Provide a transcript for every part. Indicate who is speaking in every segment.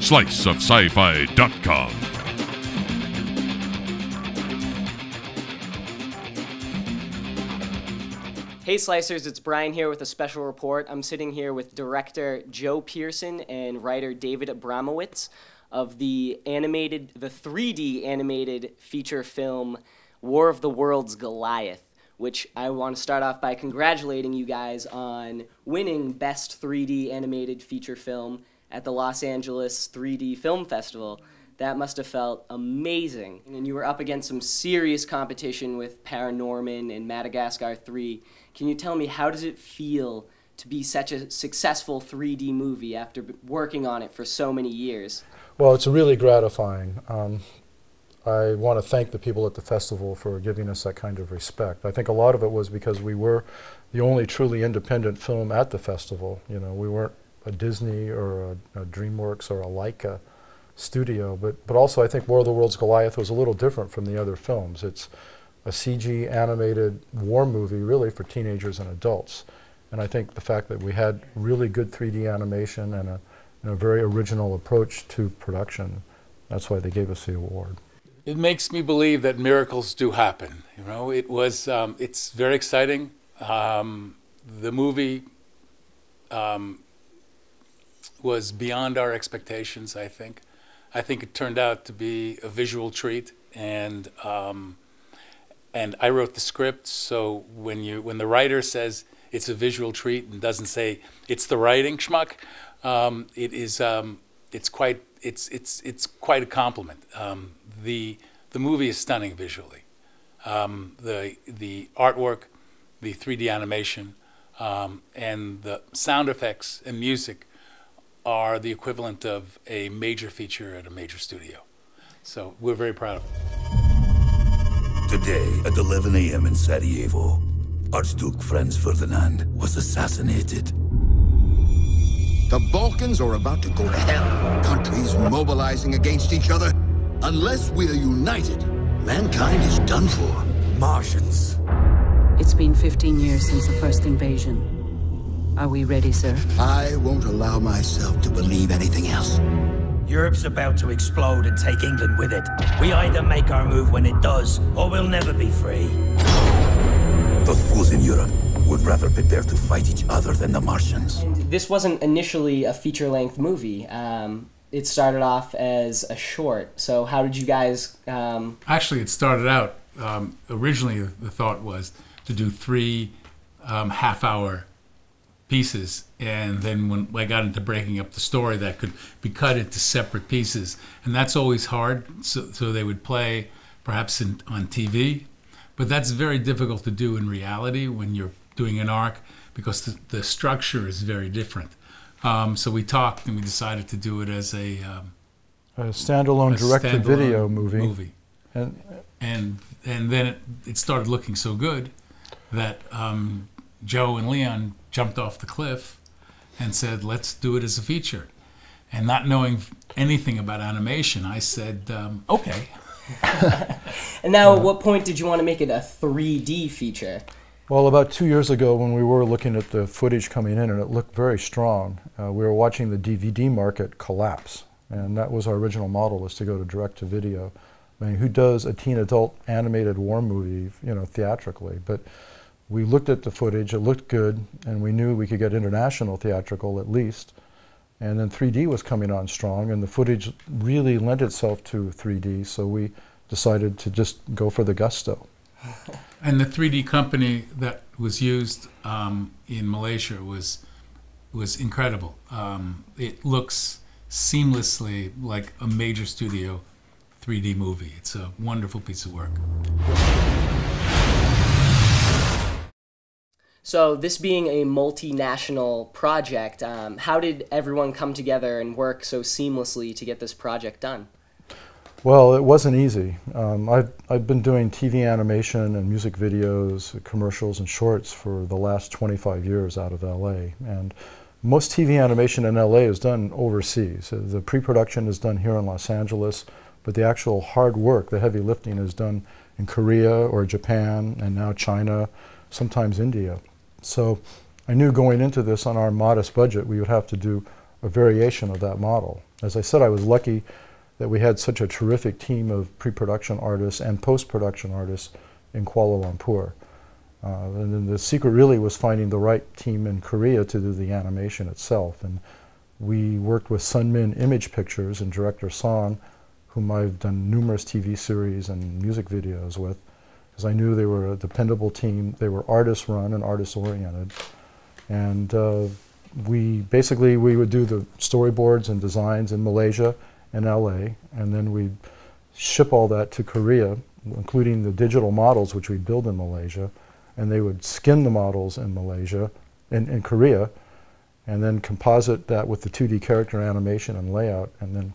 Speaker 1: sliceofsci-fi.com.
Speaker 2: Hey Slicers, it's Brian here with a special report. I'm sitting here with director Joe Pearson and writer David Abramowitz of the animated, the 3D animated feature film War of the Worlds Goliath, which I want to start off by congratulating you guys on winning Best 3D Animated Feature Film at the Los Angeles 3D Film Festival. That must have felt amazing. And you were up against some serious competition with Paranorman and Madagascar 3. Can you tell me how does it feel to be such a successful 3D movie after working on it for so many years?
Speaker 3: Well, it's really gratifying. Um, I want to thank the people at the festival for giving us that kind of respect. I think a lot of it was because we were the only truly independent film at the festival. You know, we weren't a Disney or a, a DreamWorks or a Laika studio, but, but also I think War of the Worlds Goliath was a little different from the other films. It's a CG animated war movie really for teenagers and adults. And I think the fact that we had really good 3D animation and a, and a very original approach to production, that's why they gave us the award.
Speaker 4: It makes me believe that miracles do happen. You know, it was, um, it's very exciting. Um, the movie um, was beyond our expectations, I think. I think it turned out to be a visual treat, and um, and I wrote the script. So when you when the writer says it's a visual treat and doesn't say it's the writing schmuck, um, it is um, it's quite it's it's it's quite a compliment. Um, the the movie is stunning visually. Um, the the artwork, the 3D animation, um, and the sound effects and music are the equivalent of a major feature at a major studio. So we're very proud of it.
Speaker 5: Today at 11 a.m. in Sarajevo, Archduke Franz Ferdinand was assassinated.
Speaker 6: The Balkans are about to go to hell. Countries mobilizing against each other. Unless we're united, mankind is done for.
Speaker 5: Martians.
Speaker 7: It's been 15 years since the first invasion. Are we ready, sir?
Speaker 6: I won't allow myself to believe anything else.
Speaker 8: Europe's about to explode and take England with it. We either make our move when it does, or we'll never be free.
Speaker 5: Those fools in Europe would rather prepare to fight each other than the Martians.
Speaker 2: And this wasn't initially a feature length movie. Um, it started off as a short. So, how did you guys. Um...
Speaker 4: Actually, it started out um, originally, the thought was to do three um, half hour pieces. And then when I got into breaking up the story, that could be cut into separate pieces. And that's always hard. So, so they would play perhaps in, on TV. But that's very difficult to do in reality when you're doing an arc because the, the structure is very different. Um, so we talked and we decided to do it as a, um,
Speaker 3: a standalone direct-to-video movie.
Speaker 4: movie. And, and, and then it, it started looking so good that um, Joe and Leon jumped off the cliff and said, let's do it as a feature. And not knowing anything about animation, I said, um, okay.
Speaker 2: and now, at what point did you want to make it a 3D feature?
Speaker 3: Well, about two years ago, when we were looking at the footage coming in and it looked very strong, uh, we were watching the DVD market collapse. And that was our original model, was to go to direct-to-video. I mean, who does a teen adult animated war movie, you know, theatrically? But we looked at the footage, it looked good, and we knew we could get international theatrical at least. And then 3D was coming on strong, and the footage really lent itself to 3D, so we decided to just go for the gusto.
Speaker 4: and the 3D company that was used um, in Malaysia was was incredible. Um, it looks seamlessly like a major studio 3D movie. It's a wonderful piece of work.
Speaker 2: So, this being a multinational project, um, how did everyone come together and work so seamlessly to get this project done?
Speaker 3: Well, it wasn't easy. Um, I've, I've been doing TV animation and music videos, commercials, and shorts for the last 25 years out of LA. And most TV animation in LA is done overseas. Uh, the pre production is done here in Los Angeles, but the actual hard work, the heavy lifting, is done in Korea or Japan, and now China, sometimes India. So I knew going into this on our modest budget, we would have to do a variation of that model. As I said, I was lucky that we had such a terrific team of pre-production artists and post-production artists in Kuala Lumpur. Uh, and then the secret really was finding the right team in Korea to do the animation itself. And we worked with Sunmin Image Pictures and director Song, whom I've done numerous TV series and music videos with, because I knew they were a dependable team. They were artist run and artist oriented. And uh, we basically we would do the storyboards and designs in Malaysia and LA, and then we'd ship all that to Korea, including the digital models which we build in Malaysia, and they would skin the models in Malaysia, in, in Korea, and then composite that with the 2D character animation and layout, and then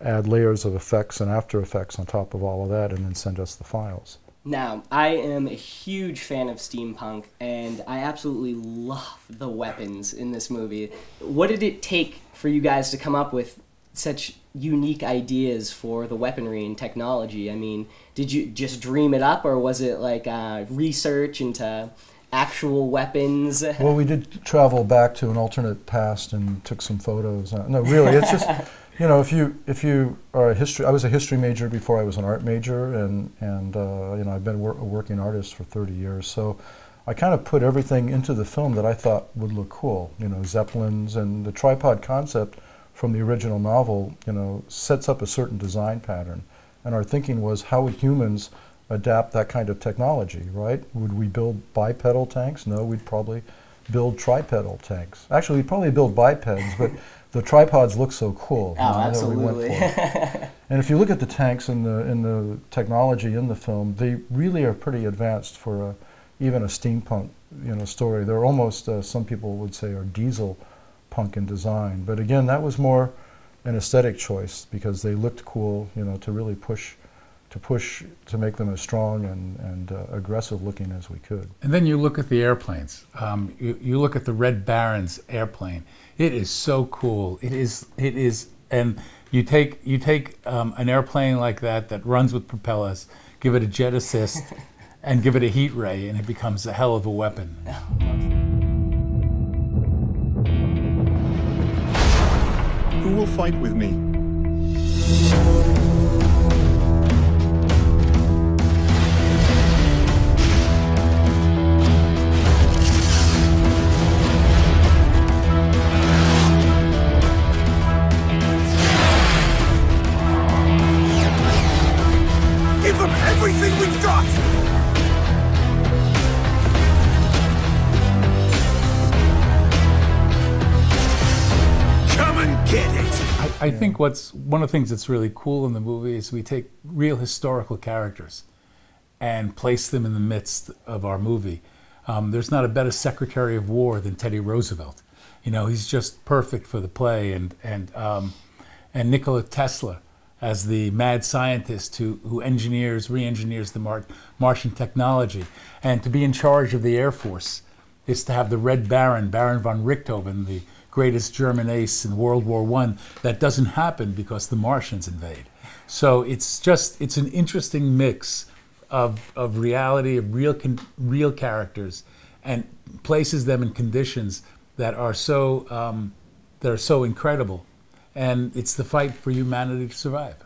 Speaker 3: add layers of effects and After Effects on top of all of that, and then send us the files.
Speaker 2: Now, I am a huge fan of steampunk, and I absolutely love the weapons in this movie. What did it take for you guys to come up with such unique ideas for the weaponry and technology? I mean, did you just dream it up, or was it like uh, research into actual weapons?
Speaker 3: Well, we did travel back to an alternate past and took some photos. Uh, no, really, it's just you know, if you if you are a history, I was a history major before I was an art major, and and uh, you know I've been wor a working artist for 30 years, so I kind of put everything into the film that I thought would look cool. You know, zeppelins and the tripod concept from the original novel. You know, sets up a certain design pattern, and our thinking was how would humans adapt that kind of technology, right? Would we build bipedal tanks? No, we'd probably build tripedal tanks. Actually, we'd probably build bipeds, but the tripods look so cool.
Speaker 2: Oh, absolutely. We
Speaker 3: and if you look at the tanks and the in the technology in the film, they really are pretty advanced for a, even a steampunk you know story. They're almost uh, some people would say are diesel punk in design. But again, that was more an aesthetic choice because they looked cool. You know, to really push to push to make them as strong and, and uh, aggressive looking as we could.
Speaker 4: And then you look at the airplanes. Um, you, you look at the Red Baron's airplane. It is so cool. It is. It is. And you take you take um, an airplane like that that runs with propellers, give it a jet assist, and give it a heat ray, and it becomes a hell of a weapon.
Speaker 6: Who will fight with me?
Speaker 4: What's one of the things that's really cool in the movie is we take real historical characters and place them in the midst of our movie. Um, there's not a better Secretary of War than Teddy Roosevelt. You know, he's just perfect for the play, and and um, and Nikola Tesla as the mad scientist who who engineers, re-engineers the Mar- Martian technology, and to be in charge of the Air Force is to have the Red Baron, Baron von Richthofen, the greatest German ace in World War One. That doesn't happen because the Martians invade. So it's just it's an interesting mix of of reality, of real real characters, and places them in conditions that are so um, that are so incredible, and it's the fight for humanity to survive.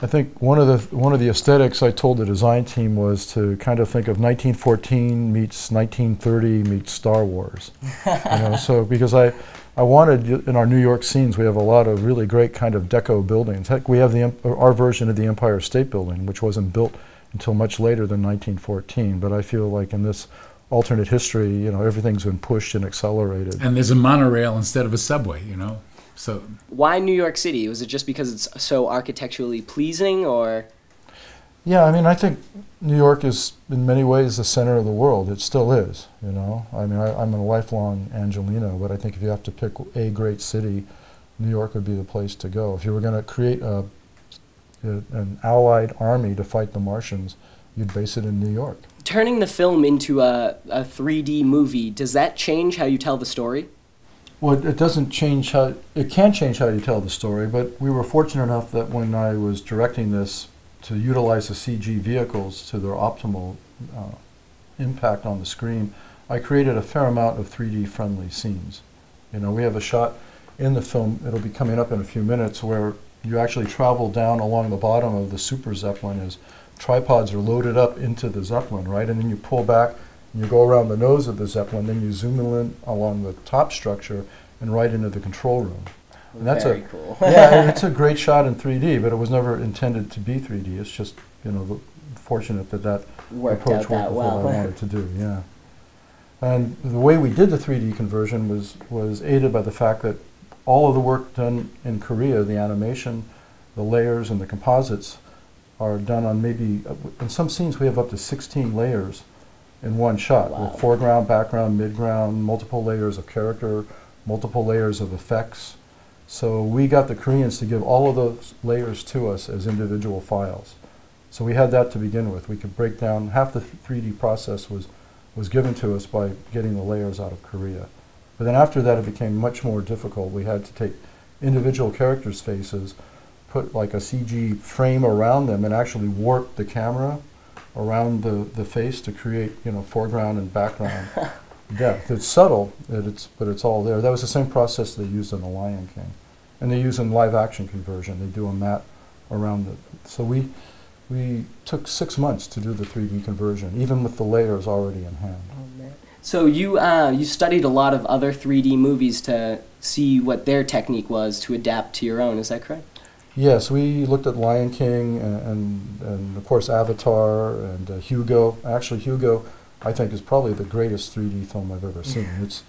Speaker 3: I think one of the one of the aesthetics I told the design team was to kind of think of 1914 meets 1930 meets Star Wars. you know, so because I I wanted in our New York scenes, we have a lot of really great kind of deco buildings. Heck, we have the our version of the Empire State Building, which wasn't built until much later than 1914. But I feel like in this alternate history, you know, everything's been pushed and accelerated.
Speaker 4: And there's a monorail instead of a subway, you know. So
Speaker 2: why New York City? Was it just because it's so architecturally pleasing, or?
Speaker 3: Yeah, I mean, I think New York is in many ways the center of the world. It still is, you know. I mean, I, am a lifelong Angelino, but I think if you have to pick a great city, New York would be the place to go. If you were going to create a, a, an allied army to fight the Martians, you'd base it in New York.
Speaker 2: Turning the film into a, a 3D movie, does that change how you tell the story?
Speaker 3: Well, it doesn't change how, it can change how you tell the story, but we were fortunate enough that when I was directing this, to utilize the CG vehicles to their optimal uh, impact on the screen, I created a fair amount of 3D friendly scenes. You know, we have a shot in the film, it'll be coming up in a few minutes, where you actually travel down along the bottom of the Super Zeppelin as tripods are loaded up into the Zeppelin, right? And then you pull back and you go around the nose of the Zeppelin, then you zoom in along the top structure and right into the control room. And that's
Speaker 2: Very
Speaker 3: a
Speaker 2: cool.
Speaker 3: yeah, it's a great shot in 3D, but it was never intended to be 3D. It's just you know fortunate that that
Speaker 2: Worked
Speaker 3: approach
Speaker 2: out
Speaker 3: worked
Speaker 2: that
Speaker 3: with what I wanted to do. Yeah, and the way we did the 3D conversion was was aided by the fact that all of the work done in Korea, the animation, the layers, and the composites, are done on maybe uh, in some scenes we have up to 16 layers in one shot
Speaker 2: Wow.
Speaker 3: with foreground, background, midground, multiple layers of character, multiple layers of effects. So we got the Koreans to give all of those layers to us as individual files. So we had that to begin with. We could break down half the 3D process was was given to us by getting the layers out of Korea. But then after that, it became much more difficult. We had to take individual characters' faces, put like a CG frame around them, and actually warp the camera around the, the face to create you know foreground and background depth. It's subtle, it, it's but it's all there. That was the same process they used in The Lion King, and they use in live action conversion. They do a matte around it. So we we took six months to do the 3D conversion, even with the layers already in hand.
Speaker 2: Oh, So you uh, you studied a lot of other 3D movies to see what their technique was to adapt to your own. Is that correct?
Speaker 3: Yes, we looked at Lion King and, and, and of course Avatar and uh, Hugo. Actually, Hugo, I think, is probably the greatest 3D film I've ever seen. It's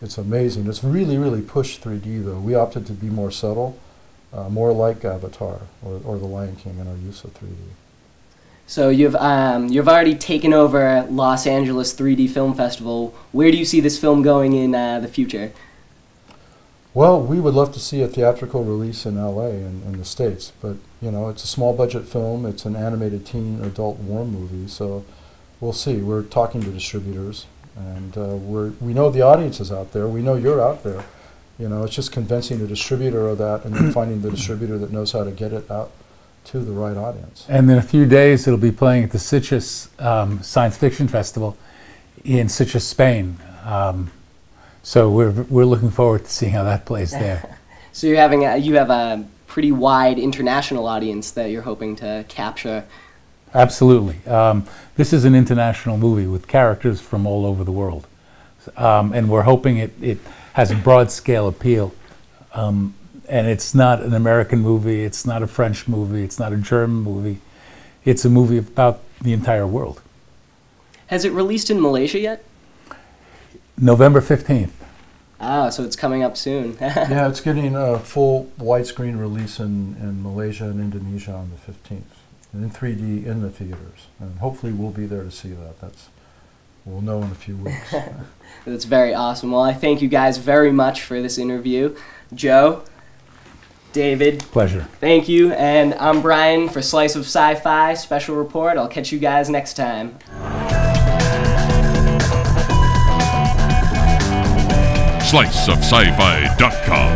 Speaker 3: it's amazing. It's really really pushed 3D though. We opted to be more subtle, uh, more like Avatar or, or The Lion King in our use of 3D.
Speaker 2: So you've um, you've already taken over Los Angeles 3D Film Festival. Where do you see this film going in uh, the future?
Speaker 3: Well, we would love to see a theatrical release in LA and in the States, but you know, it's a small budget film. It's an animated teen adult war movie, so we'll see. We're talking to distributors, and uh, we're we know the audience is out there. We know you're out there. You know, it's just convincing the distributor of that, and then finding the distributor that knows how to get it out to the right audience.
Speaker 4: And in a few days, it'll be playing at the Sitges um, Science Fiction Festival in Sitges, Spain. Um, so we're we're looking forward to seeing how that plays there.
Speaker 2: So you're having a, you have a pretty wide international audience that you're hoping to capture.
Speaker 4: Absolutely. Um, this is an international movie with characters from all over the world. Um, and we're hoping it, it has a broad scale appeal. Um, and it's not an American movie, it's not a French movie, it's not a German movie. It's a movie about the entire world.
Speaker 2: Has it released in Malaysia yet?
Speaker 4: November 15th.
Speaker 2: Ah, so it's coming up soon.
Speaker 3: yeah, it's getting a full widescreen release in, in Malaysia and Indonesia on the 15th, and in 3D in the theaters. And hopefully we'll be there to see that. That's we'll know in a few weeks.
Speaker 2: That's very awesome. Well, I thank you guys very much for this interview. Joe, David,
Speaker 4: Pleasure.
Speaker 2: thank you. And I'm Brian for Slice of Sci Fi Special Report. I'll catch you guys next time.
Speaker 1: sliceofscifi.com.